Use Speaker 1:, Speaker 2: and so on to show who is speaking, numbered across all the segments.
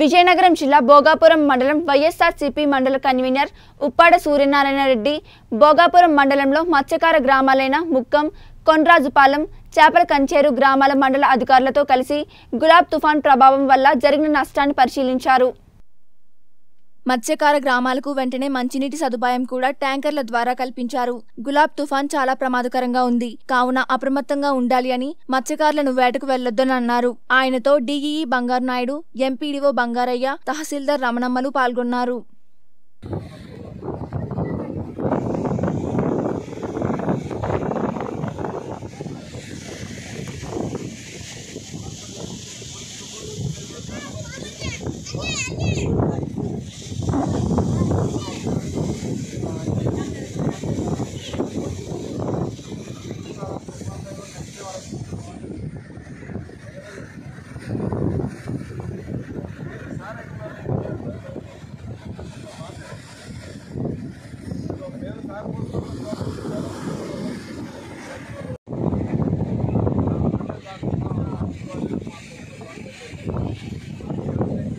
Speaker 1: విజయనగరం జిల్లా భోగాపురం మండలం వైఎస్ఆర్సీపీ మండల కన్వీనర్ ఉప్పాడ సూర్యనారాయణ రెడ్డి భోగాపురం మండలంలో మత్స్యకార గ్రామాలైన ముక్కం కొండ్రాజుపాలెం చేపల కంచేరు గ్రామాల మండల అధికారులతో కలిసి గులాబ్ తుఫాన్ ప్రభావం వల్ల జరిగిన నష్టాన్ని పరిశీలించారు. మత్స్యకార గ్రామాలకు వెంటనే మంచినీటి సదుపాయం కూడా ట్యాంకర్ల ద్వారా కల్పించారు గులాబ్ తుఫాన్ చాలా ప్రమాదకరంగా ఉంది కావున అప్రమత్తంగా ఉండాలి అని మత్స్యకారులను వేటకు వెళ్ళొద్దని అన్నారు ఆయనతో డీఈఈ బంగారు నాయుడు ఎంపీడీఓ బంగారయ్య తహసీల్దార్ రమణమ్మలు పాల్గొన్నారు Yeah, yeah. Thank you.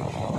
Speaker 1: Oh.